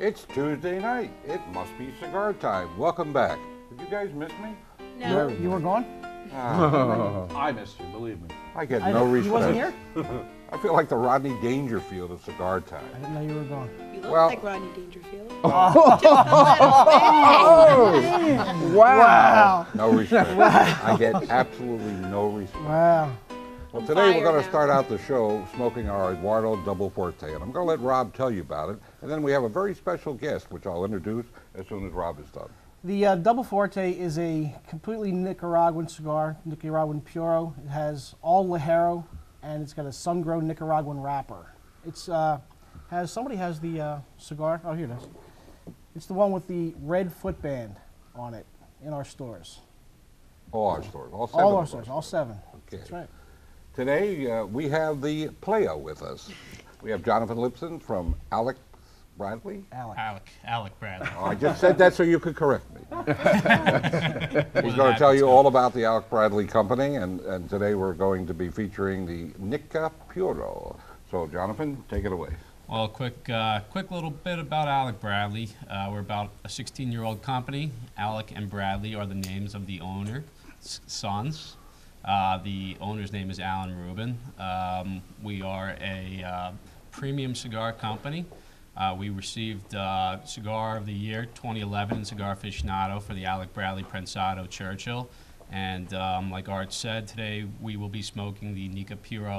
It's Tuesday night. It must be cigar time. Welcome back. Did you guys miss me? No. You were gone? Ah, I missed you, believe me. I get I no didn't- respect. You wasn't here? I feel like the Rodney Dangerfield of cigar time. I didn't know you were gone. You look Well- like Rodney Dangerfield. Wow. No respect. I get absolutely no respect. Wow. Well, I'm today we're going to start out the show smoking our Eduardo Double Forte, and I'm going to let Rob tell you about it. And then we have a very special guest, which I'll introduce as soon as Rob is done. The uh, Double Forte is a completely Nicaraguan cigar, Nicaraguan Puro. It has all Ligero, and it's got a sun-grown Nicaraguan wrapper. It's uh, has somebody has the uh, cigar. Oh, here it is. It's the one with the red footband on it in our stores. All our stores, all seven. all of our stores, all seven. Okay. That's right. Today uh, we have the player with us. We have Jonathan Lipson from Alex Bradley. Alec. Alec, Alec Bradley. Oh, I just said that so you could correct me. He's going to tell you all about the Alec Bradley Company, and, and today we're going to be featuring the Nica Puro. So, Jonathan, take it away. Well, quick, uh, quick little bit about Alec Bradley. Uh, we're about a 16-year-old company. Alec and Bradley are the names of the owner, sons. Uh, the owner's name is Alan Rubin. Um, we are a uh, premium cigar company. Uh, we received uh, Cigar of the Year 2011 in Cigar Aficionado for the Alec Bradley Prensado Churchill. And um, like Art said, today we will be smoking the Nica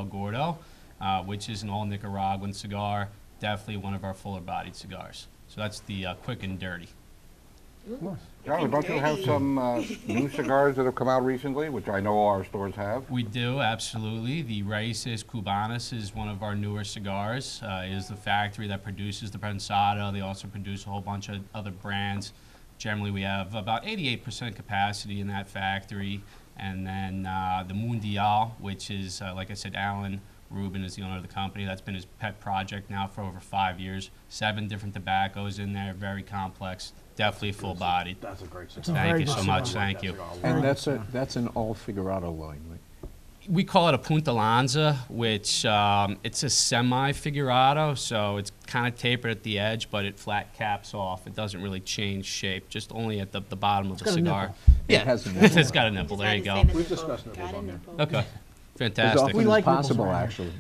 Gordo, uh, which is an all Nicaraguan cigar, definitely one of our fuller bodied cigars. So that's the uh, quick and dirty. Jonathan, don't you have some uh, new cigars that have come out recently, which I know all our stores have? We do, absolutely. The Raíces Cubanas is one of our newer cigars. Uh, it is the factory that produces the Prensado. They also produce a whole bunch of other brands. Generally, we have about 88% capacity in that factory. And then uh, the Mundial, which is, uh, like I said, Alan Rubin is the owner of the company. That's been his pet project now for over five years. Seven different tobaccos in there, very complex, definitely full bodied. That's a great cigar. Thank very you so cigar. much. Thank you. And that's a that's an all Figurado line, right? we call it a Punta Lanza, which um, it's a semi-figurado, so it's kind of tapered at the edge, but it flat caps off. It doesn't really change shape, just only at the, the bottom of the got a cigar. nipple. Yeah, It has a nipple. it's got a nipple. There you go. We've discussed nipples Got on there. nipple. Okay, As fantastic. often We as like nipples possible, around here. actually.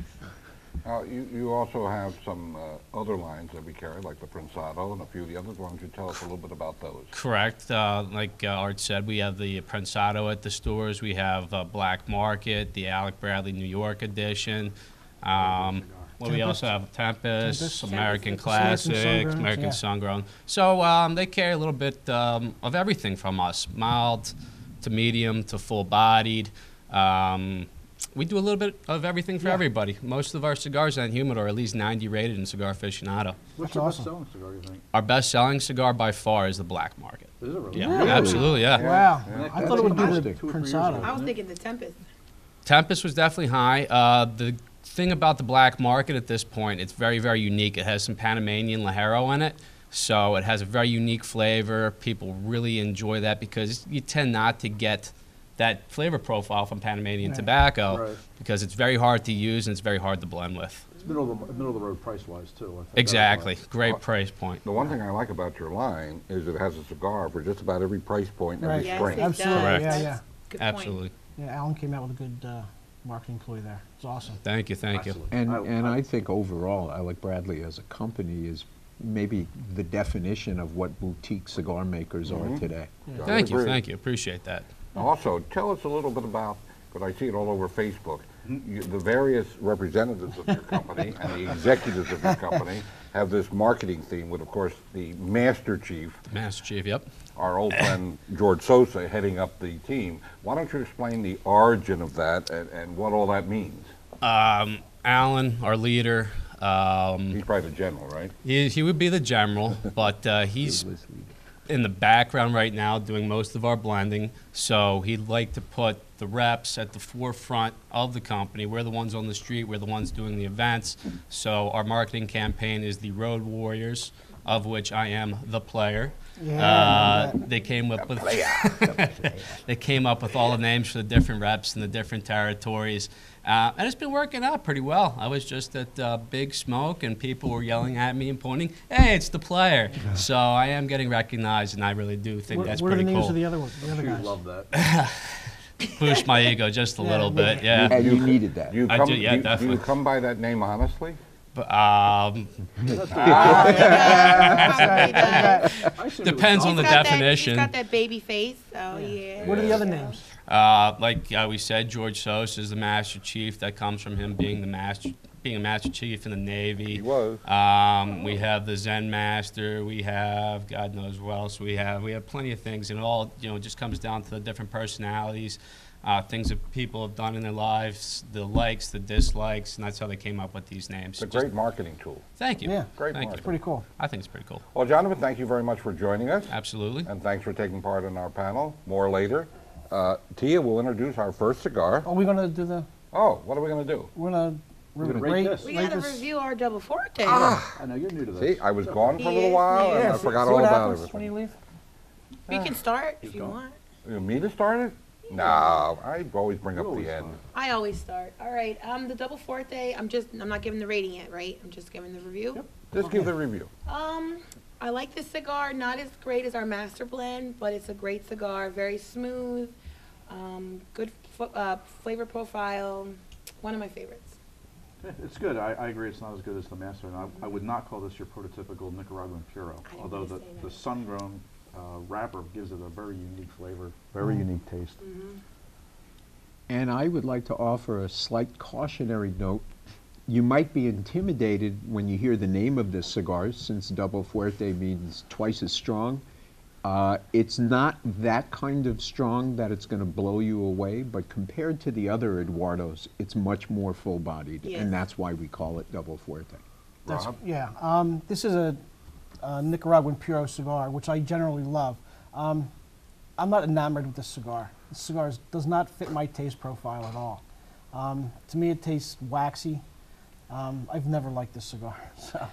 Uh, you, you also have some uh, other lines that we carry, like the Prensado and a few of the others. Why don't you tell us a little bit about those? Correct. Uh, like uh, Art said, we have the Prensado at the stores. We have uh, Black Market, the Alec Bradley New York edition. Um, well, we also have Tempest, Tempest. American Tempest. Classics, American Sungrown, American yeah. Sungrown. So um, they carry a little bit um, of everything from us, mild to medium to full-bodied. Um, we do a little bit of everything for Yeah. everybody. Most of our cigars on Humidor are at least 90 rated in Cigar Aficionado. What's That's your awesome. best-selling cigar, you think? Our best-selling cigar by far is the Black Market. Is it really? Yeah, Really? absolutely, yeah. Wow. Yeah. I thought it would be the Fantastic. Two or three years Prensado. I was thinking the Tempest. Tempest was definitely high. Uh, the thing about the black market at this point, it's very, very unique. It has some Panamanian Ligero in it, so it has a very unique flavor. People really enjoy that because you tend not to get that flavor profile from Panamanian Right. tobacco Right. because it's very hard to use and it's very hard to blend with. It's middle of the, middle of the road price-wise, too. I think. That's why. Exactly. Great Well- price point. The one thing I like about your line is it has a cigar for just about every price point and every Right. Yes, strength. it Absolutely, does. yeah, yeah. a good point. Absolutely. Yeah, Alan came out with a good uh, marketing employee there. It's awesome. Thank you. Thank you. And I- and I- I think overall, Alec Bradley as a company is maybe the definition of what boutique cigar makers Mhm. are today. I would Thank you. agree. Thank you. Appreciate that. Also, tell us a little bit about, because I see it all over Facebook, you, the various representatives of your company and the executives of your company have this marketing theme with, of course, the Master Chief, Master Chief. Yep. our old friend George Sosa, heading up the team. Why don't you explain the origin of that and, and what all that means? Um, Alan, our leader. Um, He's probably the general, right? He, he would be the general, but uh, he's in the background right now doing most of our blending. So he'd like to put the reps at the forefront of the company. We're the ones on the street, we're the ones doing the events. So our marketing campaign is the Road Warriors, of which I am the player. Yeah, Uh, I know that. they came up with they came up with all the names for the different reps and the different territories, uh, and it's been working out pretty well. I was just at uh, Big Smoke, and people were yelling at me and pointing, "Hey, it's the player!" So I am getting recognized, and I really do think What, that's what are the pretty names cool. of the other ones? The other guys? love that. Boost my ego just a Yeah, little bit, yeah. And you needed that. Do you I come, do- yeah, do you- do you come by that name honestly? But, um, Probably does. I assumed it was Depends on the got that- definition. He's got that baby face, so yeah. What are the other names? Uh, like uh, we said, George Sosa is the Master Chief. That comes from him being the master, being a Master Chief in the Navy. He was. Um, we have the Zen Master. We have God knows what else we have. We have plenty of things, and it all you know just comes down to the different personalities, uh, things that people have done in their lives, the likes, the dislikes, and that's how they came up with these names. It's a Just- great marketing tool. Thank you. Yeah. Great Thank marketing. you. Pretty cool. I think it's pretty cool. Well, Jonathan, thank you very much for joining us. Absolutely. And thanks for taking part in our panel. More later. Uh, Tia will introduce our first cigar. Are we gonna do the? Oh, what are we going to do? We're gonna, re- gonna rate this. We gotta this- review our double forte. Ah. I know, you're new to this. See, I was gone for a He little is while and new. I forgot see all what about happens when you leave. We can start if you going. want. You want me to start it? No, I always bring up You always the end. start. I always start. All right. Um, the double forte. I'm just. I'm not giving the rating yet, right? I'm just giving the review. Yep. Just give the review. Um, I like this cigar. Not as great as our master blend, but it's a great cigar. Very smooth. Um, good f- uh, flavor profile. One of my favorites. Yeah, It's good. I, I agree. It's not as good as the Master, and I, I would not call this your prototypical Nicaraguan Puro. I didn't Although the, wanna say the that. sun-grown uh, wrapper gives it a very unique flavor, very unique taste. And I would like to offer a slight cautionary note. You might be intimidated when you hear the name of this cigar, since Double Fuerte means twice as strong. Uh, it's not that kind of strong that it's going to blow you away, but compared to the other Eduardos, it's much more full-bodied, Yes. and that's why we call it Double Fuerte. That's, Rob? yeah. Um, this is a, a Nicaraguan Puro cigar, which I generally love. Um, I'm not enamored with this cigar. This cigar is- does not fit my taste profile at all. Um, to me, it tastes waxy. Um, I've never liked this cigar. So,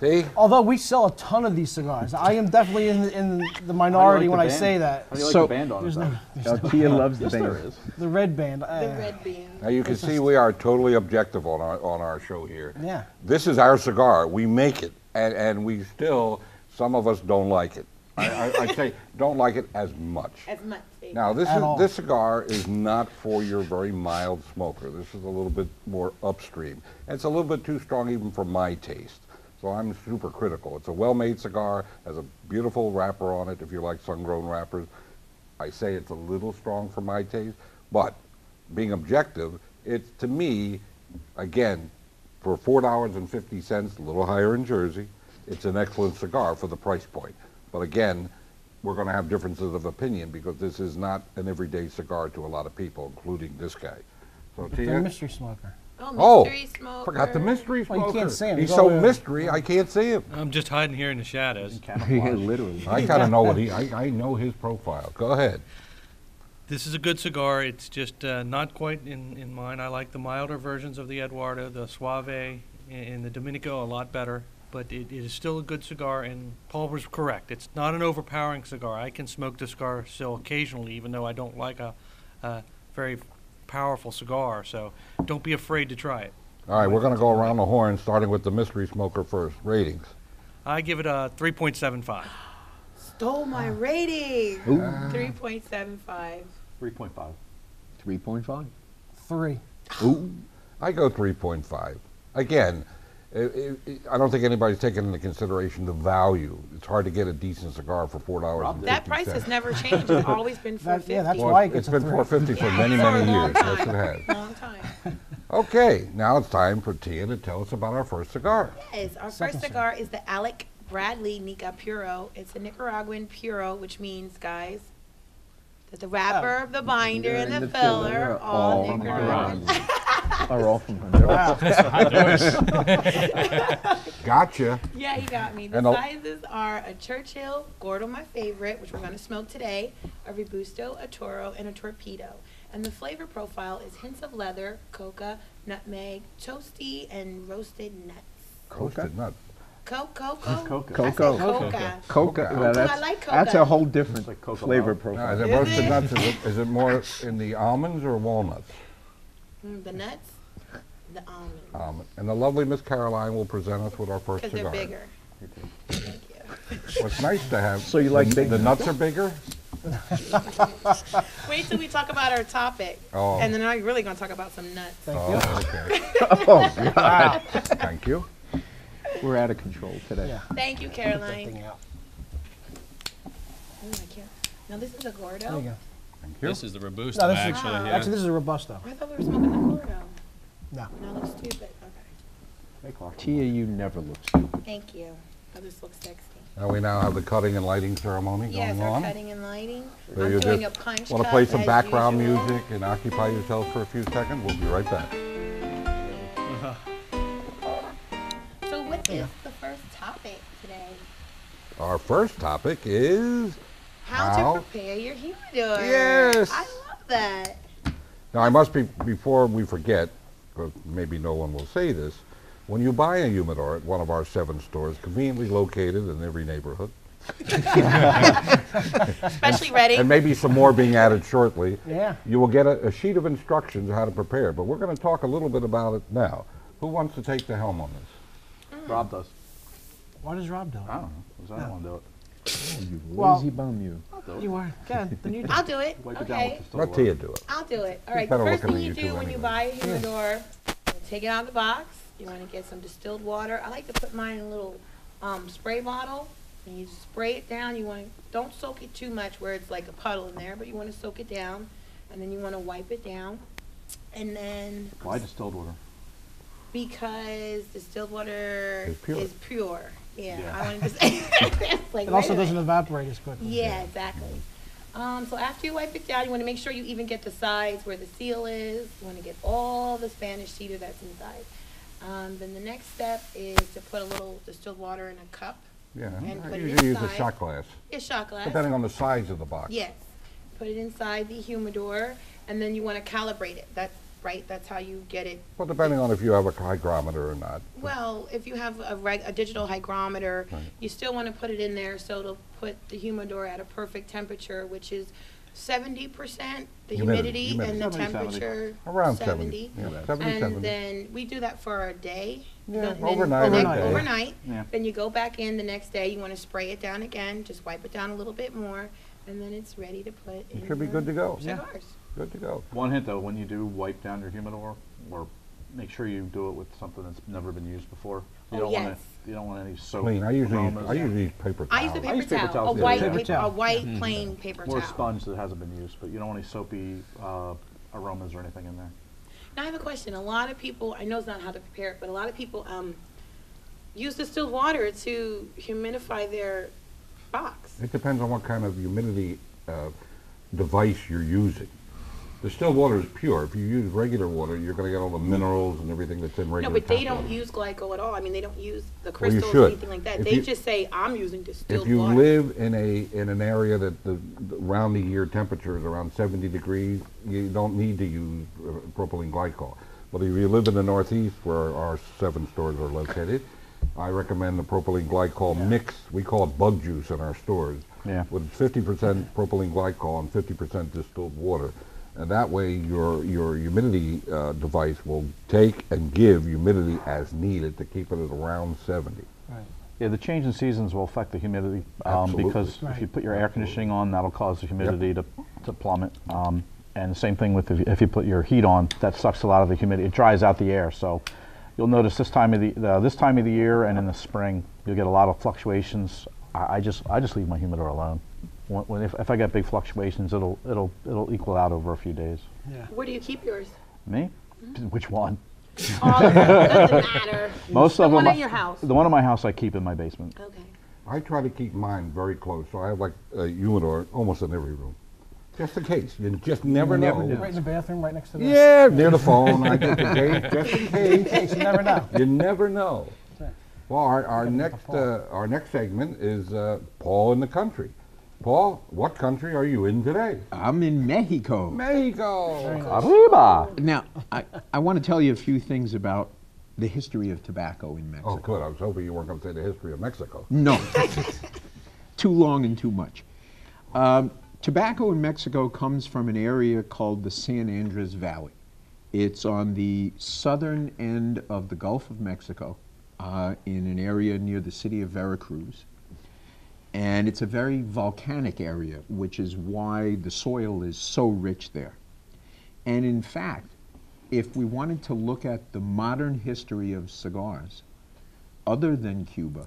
See? although we sell a ton of these cigars, I am definitely in the, in the minority the when I say that. How do you like So- the band on it, There's though? no, Tia loves Yes, there is. the red band. The uh, red band. Now you can see we are totally objective on our, on our show here. Yeah. This is our cigar. We make it, and, and we still, some of us don't like it. I, I, I say don't like it as much. As much. Now this At is all. this cigar is not for your very mild smoker. This is a little bit more upstream. It's a little bit too strong even for my taste. So I'm super critical. It's a well-made cigar, has a beautiful wrapper on it if you like sun-grown wrappers. I say it's a little strong for my taste, but being objective, it's to me, again, for four dollars and fifty cents, a little higher in Jersey, it's an excellent cigar for the price point. But again, we're going to have differences of opinion because this is not an everyday cigar to a lot of people, including this guy. So the Tia, mystery smoker. Oh, oh, mystery smoker. forgot the mystery Well, you can't see him. He's He's so all mystery, I can't see him. I'm just hiding here in the shadows. Yeah, literally. I kind of know what he. I, I know his profile. Go ahead. This is a good cigar. It's just uh, not quite in, in mine. I like the milder versions of the Eduardo, the Suave, and- and the Dominico a lot better. But it, it is still a good cigar, and Paul was correct. It's not an overpowering cigar. I can smoke this cigar still occasionally, even though I don't like a, a very powerful cigar. So don't be afraid to try it. All right, we're going to go around the horn, starting with the mystery smoker first. Ratings. I give it a 3.75. Stole my rating. Ooh. Three point seven five. 3.5. 3.5. Three. Ooh. I go 3.5. Again, i i I don't think anybody's taken into consideration the value. It's hard to get a decent cigar for four dollars That price has never changed. It's always been four That, fifty. yeah, that's Well, why it it's gets a been three. four fifty for Yeah, many, many long years. Yes, it has. Long time. Okay, now it's time for Tia to tell us about our first cigar. Yes, our Second first cigar is the Alec Bradley Nica Puro. It's a Nicaraguan Puro, which means, guys, that the wrapper, oh. the binder, and the, filler are all all Nicaraguan. are all from Honduras. Gotcha. Yeah, you got me. The And a- sizes are a Churchill, Gordo, my favorite, which we're going to smoke today, a Robusto, a Toro, and a Torpedo. And the flavor profile is hints of leather, coca, nutmeg, toasty, and roasted nuts. Roasted nuts. Cocoa. Coca. I said Cocoa. coca. Coca, Coca. well, I that's, like that's a whole different like Coca flavor Loud. Now, is profile. roasted it? nuts, is it, is it more in the almonds or walnuts? Mm, the nuts, the almonds, Um, and the lovely Miss Caroline will present us with our first because they're bigger. Thank you. Well, it's nice to have. So you like the- big The nuts are bigger? Wait till we talk about our topic, Oh. and then I'm really going to talk about some nuts. Thank you. Oh, okay. Oh, God, Thank you. we're out of control today. Yeah. Thank you, that Caroline. thing out. Oh, I can't. Now this is a Gordo. There you go. Thank you. This is the Robusto, No, this is, actually. Ah. yeah. actually, this is a Robusto. I thought we were smoking the Gordo. No. No, it looks stupid. Okay. Hey, Clark. Tia, you never look stupid. Thank you. Oh, this looks sexy. Now we now have the cutting and lighting ceremony Yes, going our on. cutting and lighting. So I'm you doing just a punch Want to cut play some as background usual. music and occupy yourself for a few seconds? We'll be right back. So what is the first topic today? Our first topic is, How, How? to prepare your humidor. Yes. I love that. now I must be, before we forget, because maybe no one will say this, when you buy a humidor at one of our seven stores, conveniently located in every neighborhood, Especially ready. and maybe some more being added shortly, Yeah. you will get a, a sheet of instructions how to prepare. But we're going to talk a little bit about it now. Who wants to take the helm on this? Rob does. Why does Rob do? it? I don't know. Does anyone do it? Oh, you Well- lazy bum, you. You are. Good. Then you do. I'll do it. Wipe it down Okay. with distilled Let water. Tia do it. I'll do it. All right. The first thing you you do two when you buy a humidor, take it out of the box. You want to get some distilled water. I like to put mine in a little um, spray bottle. And you spray it down. You want to don't soak it too much where it's like a puddle in there, but you want to soak it down, and then you want to wipe it down, and then Why distilled water? because distilled water Is pure. is pure. Yeah, Yeah. I wanted to say. It's like, It also wait a doesn't minute. evaporate as quickly. Yeah, exactly. Um, so after you wipe it down, you want to make sure you even get the sides where the seal is. You want to get all the Spanish cedar that's inside. Um, then the next step is to put a little distilled water in a cup. Yeah, And I put it usually use a inside. shot glass, A shot glass. depending on the size of the box. Yes. Put it inside the humidor, and then you want to calibrate it. That's right. That's how you get it Well, depending on if you have a hygrometer or not. Well, if you have a reg, a digital hygrometer, Right. you still want to put it in there so it'll put the humidor at a perfect temperature, which is seventy percent the Humidity, humidity and the 70, 70. temperature. Around 70. Yeah, 70, And 70. then we do that for a day. Yeah, Then- then overnight the or next- day. Overnight. Yeah. Then you go back in the next day, you want to spray it down again, just wipe it down a little bit more, and then it's ready to put in It should be good to go. Cigars. Good to go. One hint though, when you do wipe down your humidor, or make sure you do it with something that's never been used before. You Oh, don't want yes. you don't want any soap. Clean. I usually, use- aromas. I usually use paper I use a towels. I paper use paper towel, a towels, too. white, Paper paper, towel. a white plain paper or a sponge that hasn't been used, but you don't want any soapy uh, aromas or anything in there. Now I have a question. A lot of people, I know it's not how to prepare it, but a lot of people um, use distilled water to humidify their box. It depends on what kind of humidity uh, device you're using. Distilled water is pure. If you use regular water, you're going to get all the minerals and everything that's in regular. No, regular but they don't water. use glycol at all. I mean, they don't use the Well, you crystals or should. anything like that. If They you- just say, I'm using distilled water. If you water. live in a, in an area that the, the round the year temperature is around 70 degrees, you don't need to use uh, propylene glycol. But if you live in the northeast where our seven stores are located, I recommend the propylene glycol mix. We call it bug juice in our stores. Yeah. With 50% propylene glycol and 50% distilled water. And that way your, your humidity uh, device will take and give humidity as needed to keep it at around 70. Right. Yeah, the change in seasons will affect the humidity, um, because if you put your air conditioning on, that'll cause the humidity to, to plummet. Um, and the same thing with if, you- if you put your heat on, that sucks a lot of the humidity, it dries out the air, so you'll notice this time of the, the, this time of the year and in the spring, you'll get a lot of fluctuations. I, I just, I just leave my humidor alone. When, when, if, if I get big fluctuations, it'll, it'll, it'll equal out over a few days. Yeah. Where do you keep yours? Me? Mm-hmm. Which one? All of them. Doesn't matter. Most The of them. one I- in your house. The one in my house I keep in my basement. Okay. I try to keep mine very close, so I have like a humidor almost in every room. Just in case. You just never never know. know. Right in the bathroom, right next to the. Yeah, near the phone. I get the date, just in case. In case. case, you never know. You never know. Well, our, our next, uh, our next segment is uh, Paul in the country. Paul, what country are you in today? I'm in Mexico. Mexico. Arriba! Now, I, I want to tell you a few things about the history of tobacco in Mexico. Oh, good. I was hoping you weren't going to say the history of Mexico. No. too long and too much. Um, tobacco in Mexico comes from an area called the San Andres Valley. It's on the southern end of the Gulf of Mexico, uh, in an area near the city of Veracruz. And it's a very volcanic area, which is why the soil is so rich there. And in fact, if we wanted to look at the modern history of cigars, other than Cuba,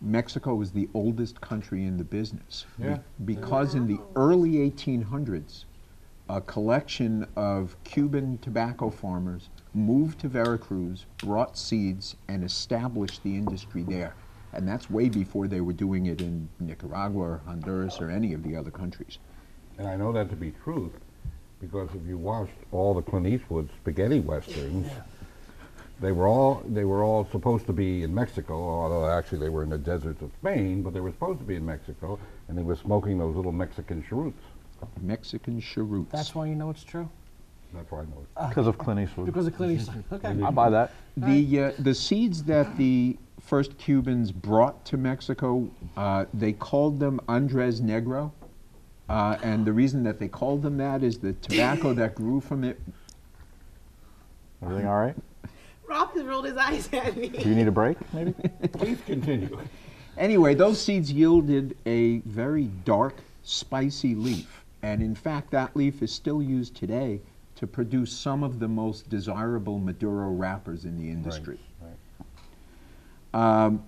Mexico is the oldest country in the business. Be- Yeah. because in the early 1800s, a collection of Cuban tobacco farmers moved to Veracruz, brought seeds, and established the industry there. And that's way before they were doing it in Nicaragua or Honduras or any of the other countries. And I know that to be true because if you watched all the Clint Eastwood spaghetti westerns, they were all they were all supposed to be in Mexico, although actually they were in the deserts of Spain, but they were supposed to be in Mexico, and they were smoking those little Mexican cheroots. Mexican cheroots. That's why you know it's true? That's why I know it. Because of Clint Eastwood. Because of Clint Eastwood. Okay. I buy that. The uh, the seeds that the first Cubans brought to Mexico, uh, they called them Andres Negro, uh, and the reason that they called them that is the tobacco that grew from it. Everything all right? Rob has rolled his eyes at me. Do you need a break, maybe? Please continue. Anyway, those seeds yielded a very dark, spicy leaf, and in fact, that leaf is still used today to produce some of the most desirable Maduro wrappers in the industry. Um,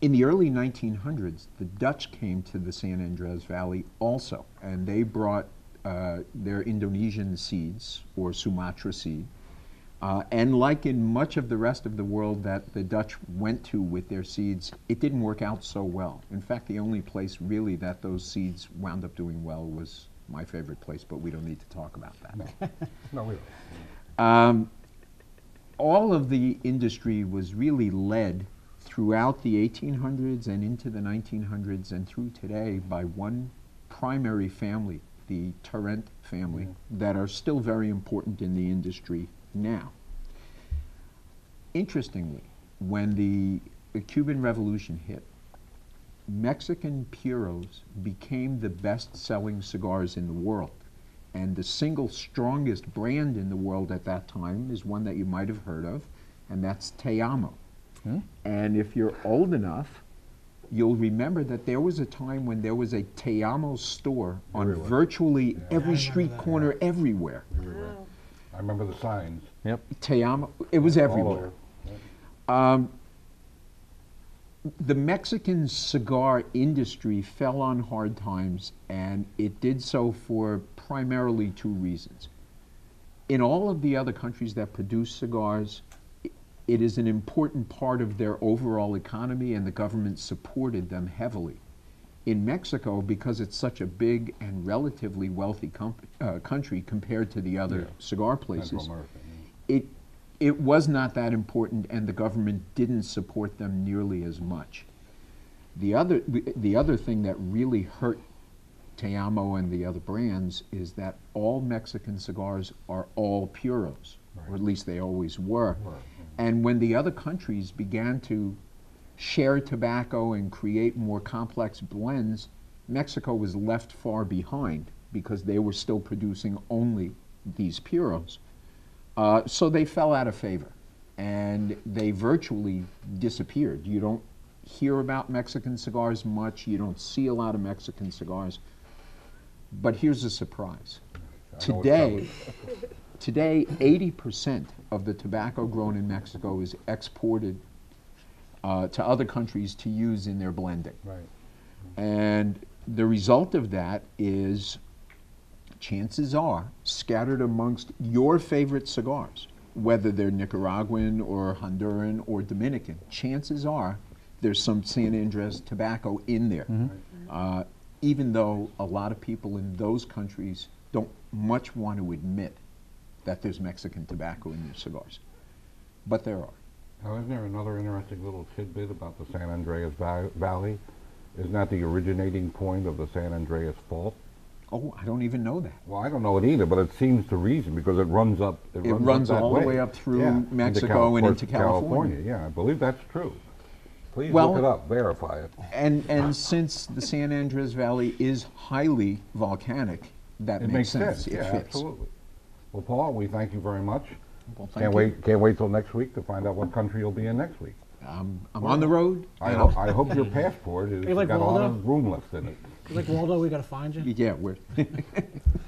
in the early 1900s, the Dutch came to the San Andres Valley also, and they brought uh, their Indonesian seeds, or Sumatra seed. Uh, and like in much of the rest of the world that the Dutch went to with their seeds, it didn't work out so well. In fact, the only place really that those seeds wound up doing well was my favorite place, but we don't need to talk about that. No, really. Um, all of the industry was really led throughout the 1800s and into the 1900s and through today by one primary family, the Turrent family, that are still very important in the industry now. Interestingly, when the, the Cuban Revolution hit, Mexican Puros became the best selling cigars in the world. And the single strongest brand in the world at that time is one that you might have heard of, and that's Te Amo. And if you're old enough, you'll remember that there was a time when there was a Te Amo store on Everywhere. virtually every street corner everywhere. everywhere I remember the signs. Yep. Te Amo, it was all everywhere. over. Um, the Mexican cigar industry fell on hard times, and it did so for primarily two reasons. In all of the other countries that produce cigars, it is an important part of their overall economy, and the government supported them heavily. In Mexico, because it's such a big and relatively wealthy uh, country compared to the other Yeah. cigar places, America. it it was not that important, and the government didn't support them nearly as much. The other the other thing that really hurt Te Amo and the other brands is that all Mexican cigars are all puros, or at least they always were. Were, And when the other countries began to share tobacco and create more complex blends, Mexico was left far behind because they were still producing only these puros. Uh, so they fell out of favor and they virtually disappeared. You don't hear about Mexican cigars much, you don't see a lot of Mexican cigars. But here's a surprise. I know it's Today, today, 80% of the tobacco grown in Mexico is exported uh, to other countries to use in their blending. Right. And the result of that is, chances are, scattered amongst your favorite cigars, whether they're Nicaraguan or Honduran or Dominican, chances are there's some San Andres tobacco in there. Uh, even though a lot of people in those countries don't much want to admit that there's Mexican tobacco in their cigars. But there are. Now, isn't there another interesting little tidbit about the San Andreas Valley? Isn't that the originating point of the San Andreas Fault? Oh, I don't even know that. Well, I don't know it either, but it seems to reason because it runs up. It, It runs, runs up that all the way. way up through Yeah, into Mexico and into California. Yeah, I believe that's true. Please Well- look it up, verify it. And, and since the San Andreas Valley is highly volcanic, that It makes, makes sense. sense. It yeah, fits. absolutely. Well, Paul, we thank you very much. Well, thank Can't you. wait. Can't wait till next week to find out what country you'll be in next week. I'm, I'm on the road. I, ho- I hope your passport has like got a lot of room left in it. Like Waldo, we gotta find you. Yeah, we're.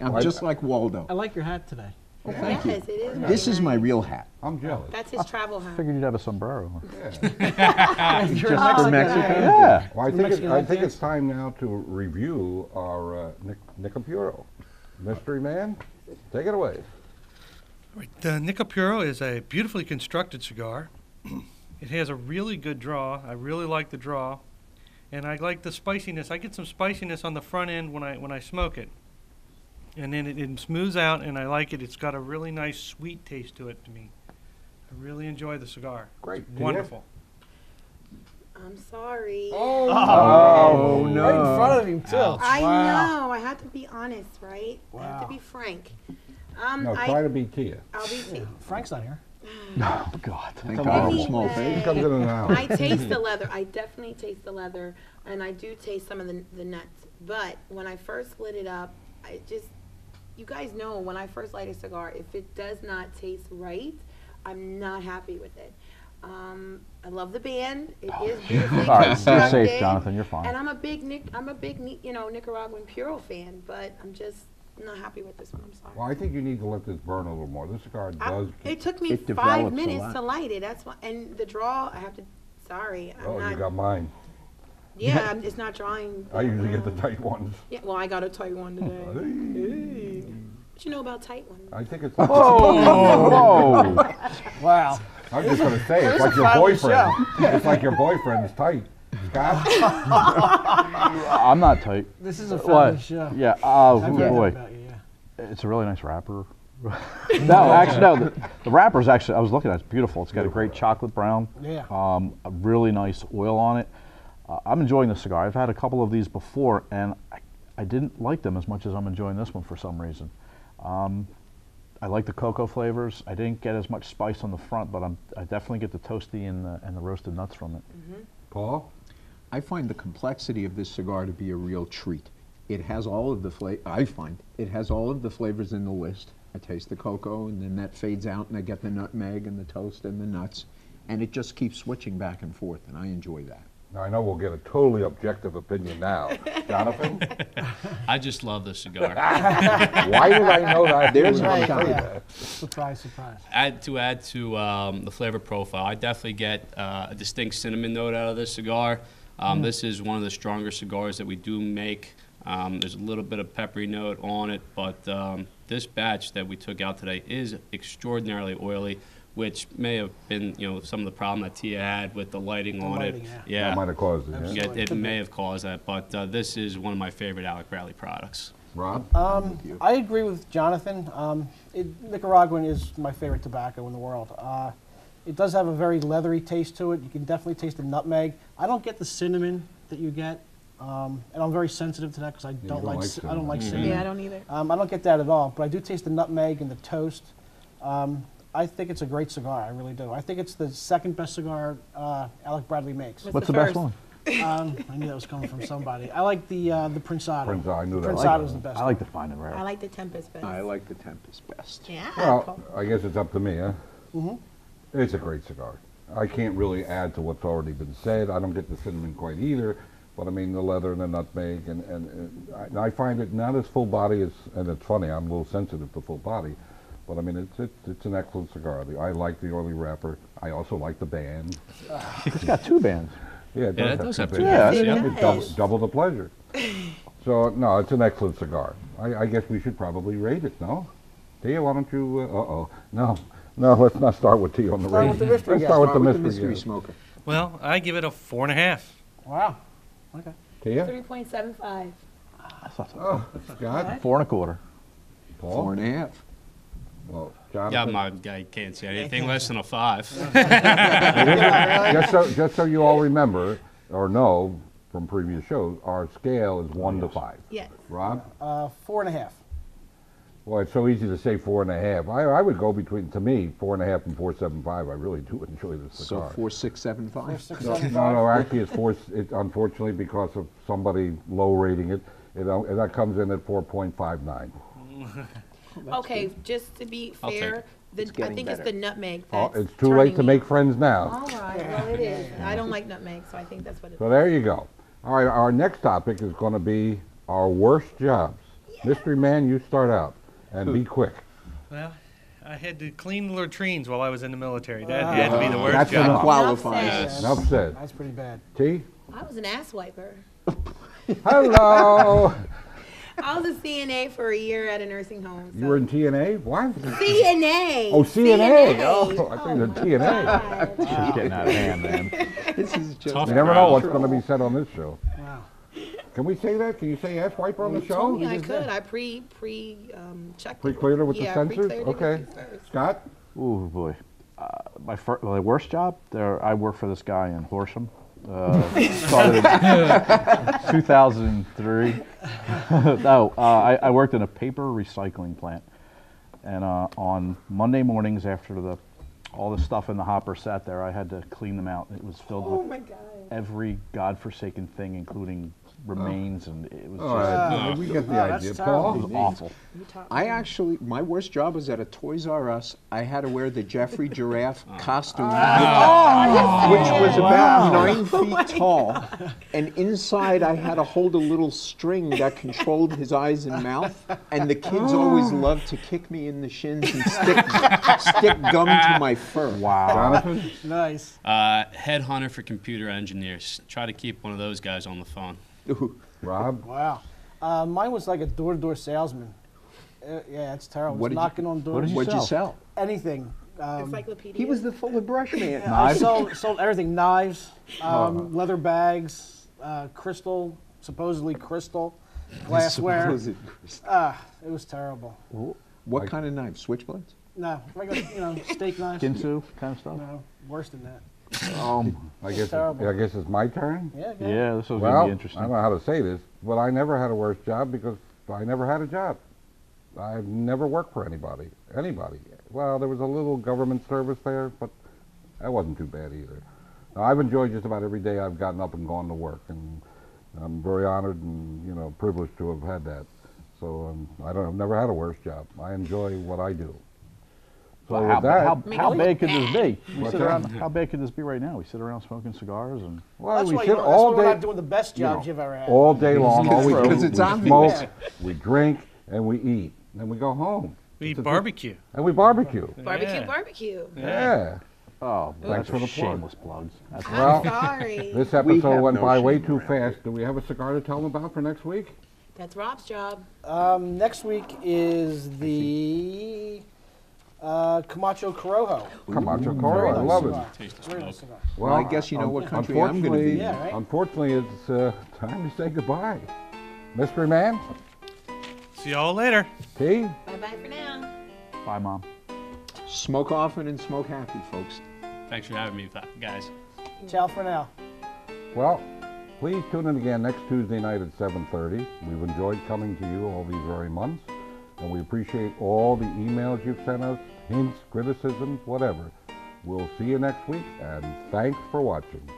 I'm Well, just like Waldo. I like your hat today. Oh, thank you. Yes, it is. This very is my real hat. I'm jealous. That's his travel hat. Figured you'd have a sombrero. Yeah. Just for Mexico? Yeah. Well, I think, it, Mexican I think it's time now to review our uh, Nic- Nicapuro. Mystery Man, take it away. Right, The Nicapuro is a beautifully constructed cigar. it has a really good draw. I really like the draw, and I like the spiciness. I get some spiciness on the front end when I when I smoke it, and then it, it smooths out, and I like it. It's got a really nice sweet taste to it to me. I really enjoy the cigar. Great. It's wonderful. I'm sorry. Oh, no. Right in front of him too. I Wow. know. I have to be honest, right? I have to be frank. Um, No, I, try to be Tia. I'll be. T- Frank's not here. Oh, God. Thank Come God on. for small Anyway. He comes in and out. I taste the leather. I definitely taste the leather, and I do taste some of the, the nuts. But when I first lit it up, I just, you guys know, when I first light a cigar, if it does not taste right, I'm not happy with it. Um, I love the band. It is beautifully All right, be constructed. safe, Jonathan. You're fine. And I'm a big Nic, I'm a big you know Nicaraguan Puro fan, but I'm just not happy with this one. I'm sorry. Well, I think you need to let this burn a little more. This cigar I- does. it took me It five develops a minutes lot. to light it. That's why, and the draw. I have to. Sorry, I'm oh, not. you got mine. Yeah, I'm, it's not drawing. I usually get the um, tight ones. Yeah, well, I got a tight one today. Hey. What you know about tight ones? I think it's. Whoa! Wow. I'm just gonna say, it's like your boyfriend. It's like your boyfriend's tight. Scott? I'm not tight. This is a family What? show. Yeah. Oh I've boy, about you, yeah. it's a really nice wrapper. no, actually, no. The, the is actually. I was looking at. it. It's beautiful. It's got a great chocolate brown. Yeah. Um, a really nice oil on it. Uh, I'm enjoying the cigar. I've had a couple of these before, and I, I didn't like them as much as I'm enjoying this one for some reason. Um, I like the cocoa flavors. I didn't get as much spice on the front, but I'm, I definitely get the toasty and the, and the roasted nuts from it. Paul? I find the complexity of this cigar to be a real treat. It has all of the flavor. I find it has all of the flavors in the list. I taste the cocoa, and then that fades out, and I get the nutmeg and the toast and the nuts, and it just keeps switching back and forth, and I enjoy that. Now, I know we'll get a totally objective opinion now. Jonathan? I just love the cigar. Why did I know that? There's my gonna say shot. that. Surprise, surprise. add to add to um, the flavor profile, I definitely get uh, a distinct cinnamon note out of this cigar. Um, This is one of the stronger cigars that we do make. Um, there's a little bit of peppery note on it, but um, this batch that we took out today is extraordinarily oily, which may have been, you know, some of the problem that Tia had with the lighting The on lighting, it. yeah. That might have caused it, yeah? Yeah, it may have caused that, but uh, this is one of my favorite Alec Bradley products. Rob? Um, I agree with Jonathan. Um, it, Nicaraguan is my favorite tobacco in the world. Uh, it does have a very leathery taste to it. You can definitely taste the nutmeg. I don't get the cinnamon that you get, um, and I'm very sensitive to that because I don't, don't like, like I don't like cinnamon. cinnamon. Yeah, I don't either. Um, I don't get that at all, but I do taste the nutmeg and the toast. Um, I think it's a great cigar. I really do. I think it's the second best cigar uh, Alec Bradley makes. What's What's the the, best one? Um, I knew that was coming from somebody. I like the uh, the Prensado. Prince- I knew that. Prinsado's the best. I like the fine and rare. I like the Tempest best. I like the Tempest best. Yeah. Well, I guess it's up to me, huh? It's a great cigar. I can't really add to what's already been said. I don't get the cinnamon quite either, but I mean the leather and the nutmeg, and, and, and I, I find it not as full body as, and it's funny, I'm a little sensitive to full body, but I mean it's it's, it's an excellent cigar. I like the oily wrapper. I also like the band. It's got two bands. Yeah, it Yeah, it does does have have two two bands. bands, yeah. It's double, double the pleasure. So no, it's an excellent cigar. I, I guess we should probably rate it, no? Tia, why don't you? Uh oh, no, no. Let's not start with tea on the Start with the mystery Let's guest. start with Start the with the mystery, mystery guest. smoker. Well, I give it a four and a half. Wow. Okay. Tia, Three point seven five. Oh, Scott, Four and a quarter. Four Paul, and a half. well, Yeah, Jonathan. my guy can't say anything less than a five. Just so, just so you all remember, or know from previous shows, our scale is one to five. Yes. Rob? Uh, four and a half. Well, it's so easy to say four and a half. I, I would go between, to me, four and a half and four seven five. I really do enjoy this So cigar. four, six, seven, Four, five. six, No, seven, no, five. no, actually, it's four, it, unfortunately, because of somebody low rating it, it, uh, that comes in at four point five nine. Okay, just to be I'll fair, the, I getting think it's the nutmeg Oh, it's too late to turning make friends now. All right, well, it is. I don't like nutmeg, so I think that's what it So there you go. All right, our next topic is gonna be our worst jobs. Mystery Man, you start out, and be quick. Well, I had to clean latrines while I was in the military. That ah. had to be the worst That's job. enough. Qualifies. Enough Enough said. That's pretty bad. T? I was an ass wiper. Hello! I was a CNA for a year at a nursing home. You were in TNA? What? CNA. Oh, CNA. Oh, I think the TNA. She's getting out of hand, man. This is just. Tough You never know what's gonna be said on this show. Wow. Can we say that? Can you say ass wiper on the Told show? me I could. I pre pre um checked. Pre-cleared her with the yeah, censors? pre-cleared it with Okay. you first. Scott? Ooh, boy. Uh, my, fir- my worst job, there, I worked for this guy in Horsham. Uh, started 2003. no, uh, I, I worked in a paper recycling plant. And uh, on Monday mornings after the all the stuff in the hopper sat there, I had to clean them out. It was filled Oh with my god. every godforsaken thing, including remains, and it was All just right, we get the Oh, idea. terrible. it was awful. I actually, my worst job was at a Toys R Us. I had to wear the Geoffrey Giraffe costume, which was about nine feet tall. And inside, I had to hold a little string that controlled his eyes and mouth. And the kids always loved to kick me in the shins and stick, stick gum to my fur. Wow. Jonathan? Nice. Uh, headhunter for computer engineers. Try to keep one of those guys on the phone. Rob? Wow. Uh, mine was like a door-to-door salesman. Uh, yeah, it's terrible. What Just did you- on doors. what did you What'd you sell? sell? Anything. Um, Encyclopedia. He was the fuller brush man. I sold, sold everything: knives, um, leather bags, uh, crystal, supposedly crystal, glassware. Supposed- Ah, it was terrible. What kind of knives? Switchblades? No, regular, you know, steak knives. Ginsu kind of stuff. No, worse than that. Um, I guess, terrible. I guess it's my turn? Yeah, go Yeah, this was going to Well, be I don't know how to say this, but I never had a worse job because I never had a job. I've never worked for anybody, anybody. Well, there was a little government service there, but that wasn't too bad either. Now, I've enjoyed just about every day I've gotten up and gone to work, and I'm very honored and you know privileged to have had that. So um, I don't, I've never had a worse job. I enjoy what I do. So Well, how, that, how, how bad could this be? We sit around, how bad could this be right now? We sit around smoking cigars and well, That's we why, sit you know, that's all we're day. not doing the best you know, jobs you've ever had. all day long. All we do Because is it's we obvious. smoke, we drink, and we eat. Then we go home We It's a- barbecue. and we barbecue. barbecue, Yeah. barbecue. Yeah. oh, Thanks for the shameless plugs. That's Well, I'm sorry. This episode have went no by way too fast. Do we have a cigar to tell them about for next week? That's Rob's job. Um, next week is the uh, Camacho Corojo. Camacho Very Coro, I love cigar. it. Taste the Very smoke. nice cigar. Well, I guess you know un- what country I'm gonna be unfortunately- Yeah, right? Unfortunately, it's uh, time to say goodbye. Mystery Man, See y'all later. T, Bye bye for now. Bye, Mom. Smoke often and smoke happy, folks. Thanks for having me, guys. Ciao for now. well, please tune in again next Tuesday night at 7.30. We've enjoyed coming to you all these very months, and we appreciate all the emails you've sent us, hints, criticisms, whatever. We'll see you next week, and thanks for watching.